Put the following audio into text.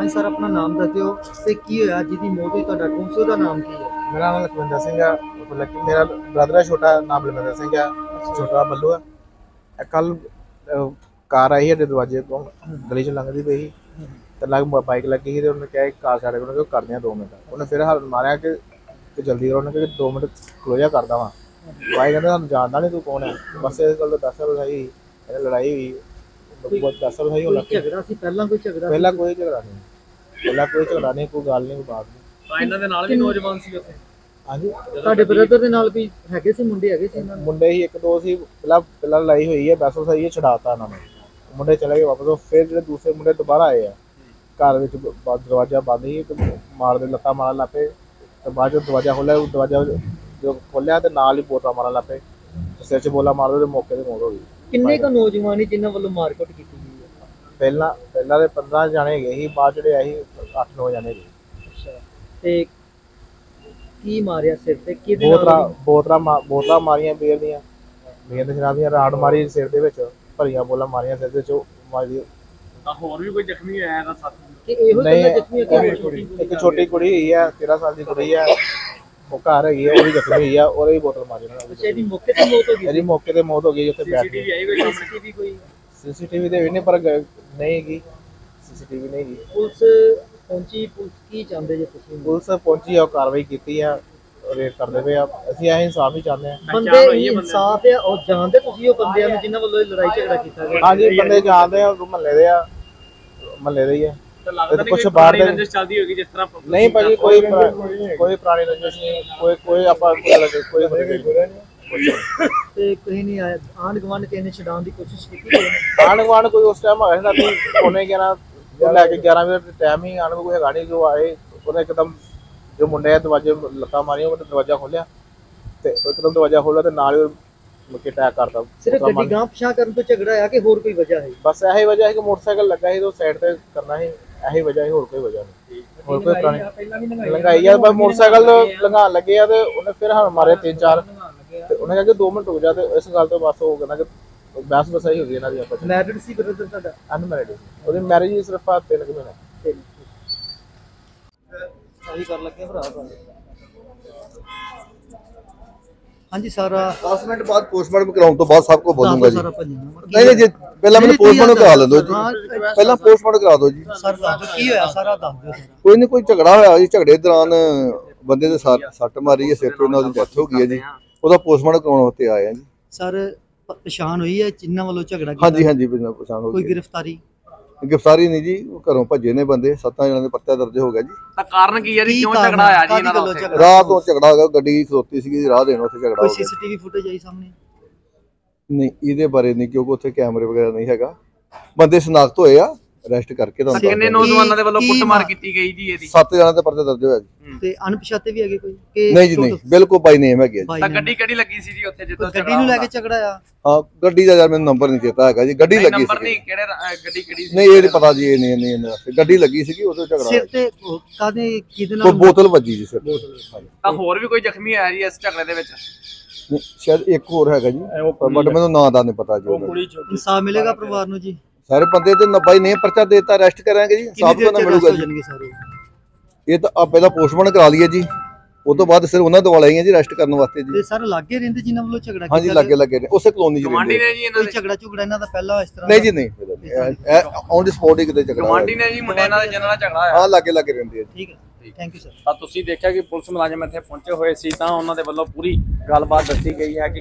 ਹਾਂਜੀ ਸਰ ਆਪਣਾ ਨਾਮ ਦੱਸ ਦਿਓ ਤੇ ਕੀ ਹੋਇਆ? ਜਿਹਦੀ ਮੌਤ ਹੋਈ ਤੁਹਾਡਾ ਕੌਣ ਸੀ? ਉਹਦਾ ਨਾਮ ਕੀ ਹੈ? ਮੇਰਾ ਨਾਮ ਲਖਵਿੰਦਰ ਸਿੰਘ ਆ। ਲੱਕੀ ਮੇਰਾ ਬ੍ਰਦਰ ਹੈ ਛੋਟਾ ਨਾਮ ਬਲਵਿੰਦਰ ਸਿੰਘ ਆ। ਛੋਟਾ ਬੱਲੂ ਆ। ਕੱਲ ਕਾਰ ਆਈ ਸਾਡੇ ਦਰਵਾਜ਼ੇ ਤੋਂ ਗਲੀ ਚ ਲੰਘਦੀ ਪਈ ਸੀ। ਤੇ ਲੱਗ ਬਾਈਕ ਲੱਗੀ ਸੀ ਤੇ ਉਹਨੇ ਕਿਹਾ ਕਿ ਕਾਰ ਸਾਡੇ ਕੋਲ ਕਿ ਕਰਦੇ ਆ 2 ਮਿੰਟ। ਉਹਨੇ ਫਿਰ ਹੱਥ ਮਾਰਿਆ ਕਿ ਕਿ ਜਲਦੀ ਕਰੋ ਉਹਨੇ ਕਿਹਾ ਕਿ 2 ਮਿੰਟ ਕਲੋਜ਼ਾ ਕਰਦਾ ਵਾਂ ਬਾਈ ਕਹਿੰਦਾ ਤੁਹਾਨੂੰ ਜਾਣਦਾ ਨਹੀਂ ਤੂੰ ਕੌਣ ਹੈ ਬਸ ਇਸ ਗੱਲ ਦਾ ਦੱਸ ਰੋ ਸਹੀ ਇਹ ਲੜਾਈ ਹੋਈ। ਬਹੁਤ ਦੱਸ ਰੋ ਸਹੀ ਉਹ ਕੋਈ ਝਗੜਾ ਸੀ? ਪਹਿਲਾਂ ਕੋਈ ਝਗੜਾ ਸੀ? ਪਹਿਲਾਂ ਕੋਈ ਝਗੜਾ ਨਹੀਂ। ਪਹਿਲਾਂ ਕੋਈ ਝਗੜਾ ਨਹੀਂ ਕੋਈ ਗੱਲ ਨਹੀਂ ਕੋਈ ਬਾਤ ਨਹੀਂ। ਤਾਂ ਇਹਨਾਂ ਦੇ ਨਾਲ ਵੀ ਨੌਜਵਾਨ ਸੀ ਉੱਥੇ? ਹਾਂਜੀ। ਤੁਹਾਡੇ ਬ੍ਰਦਰ ਦੇ ਨਾਲ ਵੀ ਹੈਗੇ ਸੀ ਮੁੰਡੇ ਹੈਗੇ ਸੀ ਇਹਨਾਂ ਦੇ? ਮੁੰਡੇ ਹੀ ਇੱਕ ਦੋ ਸੀ ਪਹਿਲਾਂ ਪਹਿਲਾਂ ਲੜਾਈ ਹੋਈ ਹੈ ਬੈਸੋ ਸਹੀ ਹੈ ਛਡਾਤਾ ਉਹਨਾਂ ਨੇ। ਮੁੰਡੇ ਚਲੇ ਗਏ ਵਾਪਸ ਉਹ ਫਿਰ ਜਿਹੜੇ ਦੂਸਰੇ ਮੁੰਡੇ ਦੁਬਾਰਾ ਆਏ ਆ। ਘਰ ਵਿੱਚ ਬ- ਦਰਵਾਜ਼ਾ ਬੰਦ ਸੀ ਤੇ ਮਾਰਦੇ ਲੱਤਾਂ ਮਾਰਨ ਲੱਪੇ ਤੇ ਬਾਅਦ ਜਦੋਂ ਦਰਵਾਜ਼ਾ ਖੋਲਿਆ ਉਹ ਦਰਵਾਜ਼ਾ ਜੋ ਖੋਲਿਆ ਤੇ ਨਾਲ ਹੀ ਬੋਤਲਾਂ ਮਾਰਨ ਲੱਪੇ ਤੇ ਸਿਰ 'ਚ ਬੋਲਾ ਮਾਰਦੇ ਤੇ ਮੌਕੇ ਤੇ ਮੌਤ ਹੋ ਗਈ। ਕਿੰਨੇ ਕੁ ਨੌਜਵਾਨ ਸੀ ਜਿਨ੍ਹਾਂ ਵੱਲੋਂ ਮਾਰਕੁੱਟ ਕੀਤੀ ਗਈ? ਪਹਿਲਾਂ ਪਹਿਲਾਂ ਦੇ 15 ਜਾਣੇ ਗਏ ਸੀ ਬਾਅਦ ਜਿਹੜੇ ਆਏ ਸੀ 8-9 ਜਾਣੇ ਗਏ ਅੱਛਾ। ਤੇ ਕੀ ਮਾਰਿਆ ਸਿਰ ਤੇ? ਕਿਹਦੇ ਨਾਲ ਬੋਤਲਾਂ ਬੋਤਲਾਂ ਮਾ- ਬੋਤਲਾਂ ਮਾਰੀਆਂ ਬੀਅਰ ਦੀਆਂ। ਬੀਅਰ ਦੇ ਸ਼ਰਾਬ ਦੀਆਂ ਰਾੜ ਮਾਰੀ ਸਿਰ ਦੇ ਵਿੱਚ ਭਰੀਆਂ ਬੋਲਾਂ ਮਾਰੀਆਂ ਸਿਰ ਦੇ ਵਿੱਚ ਉਹ ਮਾਰੀ ਤਾਂ ਹੋਰ ਵੀ ਕੋਈ ਜ਼ਖਮੀ ਹੋਇਆ ਹੈਗਾ ਸਾਥੀ ਕਿ ਇਹੋ ਨਹੀਂ ਜਿਹੇ ਜ਼ਖਮੀ ਕਿ ਇੱਕ ਛੋਟੀ ਕੁੜੀ ਆ 13 ਸਾਲ ਦੀ ਕੁੜੀ ਆ ਉਹ ਘਰ ਹੈਗੀ ਆ ਉਹ ਵੀ ਜ਼ਖਮੀ ਹੋਈ ਆ ਉਹਦੇ ਵੀ ਬੋਤਲ ਮਾਰੀ ਉਹਨਾਂ ਨੇ ਅੱਛਾ ਇਹਦੀ ਮੌਕੇ ਤੇ ਮੌਤ ਹੋ ਗਈ ਇਹਦੀ ਮੌਕੇ ਤੇ ਮੌਤ ਹੋ ਗਈ ਉੱਥੇ ਬੈਠ ਸੀਸੀਟੀਵੀ ਆਈ ਕੋਈ ਸਾਹਮਣੇ ਸੀਸੀਟੀਵੀ ਕੋਈ ਸੀਸੀਟੀਵੀ ਦੇ ਵੀ ਨਹੀਂ ਪਰ ਗ- ਨਹੀਂ ਹੈਗੀ ਸੀਸੀਟੀਵੀ ਨਹੀਂ ਹੈਗੀ ਪੁਲਿਸ ਪਹੁੰਚੀ ਪੁਲਿਸ ਕੀ ਚਾਹੁੰਦੇ ਜੇ ਤੁਸੀਂ ਪੁਲਿਸ ਪਹੁੰਚੀ ਆ ਕਾਰਵਾਈ ਕੀਤੀ ਆ ਰੇਡ ਕਰਦੇ ਪਏ ਆ ਅਸੀਂ ਇਹ ਇਨਸਾਫ ਹੀ ਚਾਹੁੰਦੇ ਆ ਬੰਦੇ ਹੋਈ ਹੈ ਇਨਸਾਫ ਆ ਉਹ ਜਾਣਦੇ ਤੁਸੀਂ ਉਹ ਬੰਦਿਆਂ ਨੂੰ ਜਿਨ੍ਹਾਂ ਵੱਲੋਂ ਇਹ ਲੜਾਈ ਝਗੜਾ ਕੀਤਾ ਗਿਆ ਹਾਂਜੀ ਬੰਦੇ ਜਾਣਦੇ ਆ ਮਹੱਲੇ ਦੇ ਆ ਮਹੱਲੇ ਦੇ ਹੀ ਆ ਤਾਂ ਲੱਗਦਾ ਤੇ ਨਹੀਂ ਕੁਛ ਕੋਈ ਬਾਹਰ ਪੁਰਾਣੀ ਦੇ- ਰੰਜਿਸ਼ ਚੱਲਦੀ ਹੋਗੀ ਜਿਸ ਤਰ੍ਹਾਂ ਨਹੀਂ ਭਾਜੀ ਕੋਈ ਪੁਰਾ- ਕੋਈ ਪੁਰਾਣੀ ਰੰਜਿਸ਼ ਨਹੀਂ ਕੋਈ ਕੋਈ ਆਪਾਂ ਕੋਈ ਕੋਈ ਨਹੀਂ ਤੇ ਕੋਈ ਨਹੀਂ ਆਇਆ ਆਂਢ ਗੁਆਂਢ ਕਿਸੇ ਨੇ ਛਡਾਉਣ ਦੀ ਕੋਸ਼ਿਸ਼ ਕੀਤੀ? ਆਣ ਗਵਾਣ ਕੋਈ ਉਸ ਟਾਈਮ ਆਇਆ ਨਾ ਕਿ ਉਹਨੇ ਕਿਹਾ ਉਹ ਲੈ ਕੇ 11 ਵਜੇ ਟਾਈਮ ਹੀ ਆਣ ਕੋਈ ਹੈਗਾ ਨਹੀਂ ਜੋ ਆਏ ਉਹਨੇ ਇੱਕਦਮ ਜੋ ਮੁੰਡੇ ਆ ਦਰਵਾਜ਼ੇ ਲੱਤਾਂ ਮਾਰੀਆਂ ਉਹਨੇ ਦਰਵਾਜ਼ਾ ਖੋਲਿਆ ਤੇ ਉਹ ਇੱਕਦਮ ਦਰਵਾਜ਼ਾ ਖੋਲਿਆ ਤੇ ਨਾਲ ਹੀ ਮੁੱਕੇ ਅਟੈਕ ਕਰਤਾ ਸਿਰਫ ਗੱਡੀ ਗਾਂਹ ਪਿਛਾਂ ਕਰਨ ਤੋਂ ਝਗੜਾ ਆ ਕਿ ਹੋਰ ਕੋਈ ਵਜ੍ਹਾ ਹੈ? ਬਸ ਇਹੀ ਵਜ੍ਹਾ ਹੈ ਕਿ ਮੋਟਰਸਾਈਕਲ ਲੱਗਾ ਸੀ ਤੇ ਸਾਈਡ ਤੇ ਕਰਨਾ ਸੀ ਇਹੀ ਵਜ੍ਹਾ ਹੈ ਹੋਰ ਕੋਈ ਵਜ੍ਹਾ ਨਹੀਂ। ਹੋਰ ਕੋਈ ਪੁਰਾਣੀ ਲੰਗਾਈ ਆ ਬਸ ਮੋਟਰਸਾਈਕਲ ਲੰਘਾਉਣ ਲੱਗੇ ਆ ਤੇ ਉਹਨੇ ਫਿਰ ਹਣ ਮਾਰੇ ਤਿੰਨ ਚਾਰ। ਤੇ ਉਹਨੇ ਕਿਹਾ ਕਿ 2 ਮਿੰਟ ਰੁਕ ਜਾ ਤੇ ਇਸ ਗੱਲ ਤੋਂ ਬਸ ਉਹ ਕਹਿੰਦਾ ਕਿ ਬਸ ਬਸ ਹੀ ਹੋ ਗਈ ਇਹਨਾਂ ਦੀ ਆਪਸ ਵਿੱਚ। ਮੈਰਿਡ ਸੀ ਬ੍ਰਦਰ ਤੁਹਾਡਾ? ਅਨਮੈਰਿਡ ਉਹਦੀ ਮੈਰਿਜ ਹੀ ਸਿਰਫ ਆ ਤਿੰਨ ਕੁ ਮਹੀਨੇ। ਆਹੀ ਕਰ ਲੱਗੇ ਭਰਾ ਹਾਂਜੀ ਸਾਰਾ 10 ਮਿੰਟ ਬਾਅਦ ਪੋਸਟਮਾਰਟਮ ਕਰਾਉਣ ਤੋਂ ਬਾਅਦ ਸਭ ਕੁਝ ਬੋਲੂੰਗਾ ਜੀ। ਨਹੀਂ ਨਹੀਂ ਜੀ ਪਹਿਲਾਂ ਮੈਨੂੰ ਪੋਸਟਮਾਰਟਮ ਕਰਾ ਲੈਂਦੋ ਜੀ। ਹਾਂ, ਪਹਿਲਾਂ ਪੋਸਟਮਾਰਟਮ ਕਰਾ ਦਿਓ ਜੀ। ਸਰ ਦੱਸ ਕੀ ਹੋਇਆ ਸਾਰਾ ਦੱਸ ਦਿਓ ਕੋਈ ਨਹੀਂ ਕੋਈ ਝਗੜਾ ਹੋਇਆ ਜੀ ਝਗੜੇ ਦੌਰਾਨ ਬੰਦੇ ਦੇ ਸੱਟ ਸੱਟ ਮਾਰੀ ਹੈ ਸਿਰ ਤੇ ਉਹਨਾਂ ਦੀ ਡੈਥ ਹੋ ਗਈ ਹੈ ਜੀ। ਉਹਦਾ ਪੋਸਟਮਾਰਟਮ ਕਰਾਉਣ ਵਾਸਤੇ ਆਏ ਆ ਜੀ। ਸਰ ਪ- ਪਛਾਣ ਹੋਈ ਹੈ? ਜਿਨ੍ਹਾਂ ਵੱਲੋਂ ਝਗੜਾ ਕੀਤਾ? ਹਾਂਜੀ ਹਾਂਜੀ ਬਿਨਾਂ ਪਛਾਣ ਹੋ ਕੋਈ ਗਈ ਗ੍ਰਿਫਤਾਰੀ? ਗ੍ਰਿਫਤਾਰੀ ਨਹੀਂ ਜੀ ਉਹ ਘਰੋਂ ਭੱਜੇ ਨੇ ਬੰਦੇ ਸੱਤਾਂ ਜਣਾਂ ਦੇ ਪਰਚਾ ਦਰਜ ਹੋ ਗਿਆ ਜੀ। ਤਾਂ ਕਾਰਨ ਕੀ ਹੈ ਜੀ? ਕੀ ਕਿਉਂ ਕਾਰਨ ਝਗੜਾ ਆਇਆ ਜੀ ਇਹਨਾਂ ਦਾ ਗੱਲੋਂ ਉੱਥੇ? ਝਗੜਾ? ਰਾਹ ਤੋਂ ਝਗੜਾ ਹੋ ਗਿਆ ਗੱਡੀ ਖਲੋਤੀ ਸੀਗੀ ਰਾਹ ਦੇਣ ਉੱਥੇ ਝਗੜਾ ਕੋਈ ਹੋ ਗਿਆ। ਸੀਸੀਟੀਵੀ ਫੁਟੇਜ ਆਈ ਸਾਹਮਣੇ? ਨਹੀਂ ਇਹਦੇ ਬਾਰੇ ਨਹੀਂ ਕਿਉਂਕਿ ਉੱਥੇ ਕੈਮਰੇ ਵਗੈਰਾ ਨਹੀਂ ਹੈਗਾ। ਬੰਦੇ ਸਨਾਖਤ ਹੋਏ ਆ ਅਰੈਸਟ ਕਰਕੇ ਤਾਂ ਤੁਹਾਨੂੰ ਕਿੰਨੇ। ਨੌਜਵਾਨਾਂ ਦੇ ਵੱਲੋਂ ਕੁੱਟਮਾਰ ਮਾਰ- ਕੀਤੀ ਗਈ ਜੀ ਇਹਦੀ? ਸੱਤ ਜਣਾਂ ਦੇ ਪਰਚਾ ਦਰਜ ਹੋਇਆ ਜੀ। ਤੇ ਅਣਪਛਾਤੇ ਵੀ ਹੈਗੇ ਕੋਈ? ਕਿ ਨਹੀਂ ਜੀ ਨਹੀਂ। ਬਿਲਕੁਲ ਬਾਈ ਨੇਮ ਹੈਗੇ ਜੀ। ਤਾਂ ਗੱਡੀ ਕਿਹੜੀ ਲੱਗੀ ਸੀ ਜੀ ਉੱਥੇ ਜਿੱਦੋਂ ਗੱਡੀ ਨੂੰ ਲੈ ਕੇ ਝਗੜਾ ਆ? ਹਾਂ ਗੱਡੀ ਦਾ ਯਾਰ ਮੈਨੂੰ ਨੰਬਰ ਨਹੀਂ ਚੇਤਾ ਹੈਗਾ ਜੀ। ਗੱਡੀ ਲੱਗੀ ਨੰਬਰ ਸੀ ਨਹੀਂ ਕਿਹੜੇ ਗੱਡੀ ਕਿਹੜੀ ਸੀ? ਨਹੀਂ ਇਹ ਨਹੀਂ ਪਤਾ ਜੀ ਇਹ ਨਹੀਂ ਨਹੀਂ ਨਹੀਂ। ਗੱਡੀ ਲੱਗੀ ਸੀਗੀ ਉਹਦੇ ਝਗੜਾ ਸਿਰ ਤੇ ਕਾਦੇ ਕਿਹਦੇ ਨਾਲ? ਬੋਤਲ ਵੱਜੀ ਜੀ ਸਿਰ ਤੇ। ਤਾਂ ਹੋਰ ਵੀ ਕੋਈ ਜ਼ਖਮੀ ਆਇਆ ਜੀ ਇਸ ਝਗੜੇ ਦੇ ਵਿੱਚ? ਸ਼ਾਇਦ ਇੱਕ ਹੋਰ ਹੈਗਾ ਜੀ। ਬਟ ਮੈਨੂੰ ਨਾਂ ਦਾ ਨਹੀਂ ਪਤਾ ਜੀ। ਇਨਸਾਫ ਮਿਲੇਗਾ ਪਰਿਵਾਰ ਨੂੰ ਜੀ। ਸਾਰੇ ਬੰਦੇ ਤੇ ਹੀ ਨਹੀਂ ਪਰਚਾ ਦੇਤਾ ਅਰੈਸਟ ਕਰਾਂਗੇ ਜੀ। ਨਾ arrest ਮਿਲੂਗਾ ਜੀ। ਇਹ ਤਾਂ ਆਪੇ ਦਾ ਪੋਸਟਮਾਰਟਮ ਕਰਾ ਲਈਏ ਜੀ। ਉਹ ਤੋਂ ਬਾਅਦ ਸਿਰ ਉਹਨਾਂ ਤੋਂ ਵਾਲੇ ਆਈਆਂ ਜੀ ਅਰੈਸਟ ਕਰਨ ਵਾਸਤੇ ਜੀ। ਤੇ ਸਰ ਲੱਗੇ ਰਹਿੰਦੇ ਜਿਨ੍ਹਾਂ ਵੱਲੋਂ ਝਗੜਾ ਹਾਂਜੀ ਕੀਤਾ ਲੱਗੇ ਲੱਗੇ ਨੇ ਉਸੇ ਕਲੋਨੀ 'ਚ ਰਹਿੰਦੇ। ਨੇ ਜੀ ਇਹਨਾਂ ਕੋਈ ਦੇ ਝਗੜਾ ਝੁਗੜਾ ਇਹਨਾਂ ਦਾ ਪਹਿਲਾਂ ਇਸ ਤਰ੍ਹਾਂ ਨਹੀਂ ਜੀ ਨਹੀਂ। ਔਨ ਦੀ ਸਪੌਟ ਹੀ ਕਿਤੇ ਝਗੜਾ ਹੋਇਆ। ਨੇ ਜੀ ਮੁੰਡੇ ਨਾਲ ਜਿਹਨਾਂ ਨਾਲ ਝਗੜਾ ਹੋਇਆ। ਹਾਂ ਲੱਗੇ ਲੱਗੇ ਰਹਿੰਦੇ ਆ ਜੀ। ਠੀਕ ਹੈ। ਥੈਂਕ ਯੂ ਸਰ ਤਾਂ ਤੁਸੀਂ ਦੇਖਿਆ ਕਿ ਪੁਲਿਸ ਮੁਲਾਜ਼ਮ ਇੱਥੇ ਪਹੁੰਚੇ ਹੋਏ ਸੀ ਤਾਂ ਉਹਨਾਂ ਦੇ ਵੱਲੋਂ ਪੂਰੀ ਗੱਲਬਾਤ ਦੱਸੀ ਗਈ ਹੈ ਕਿ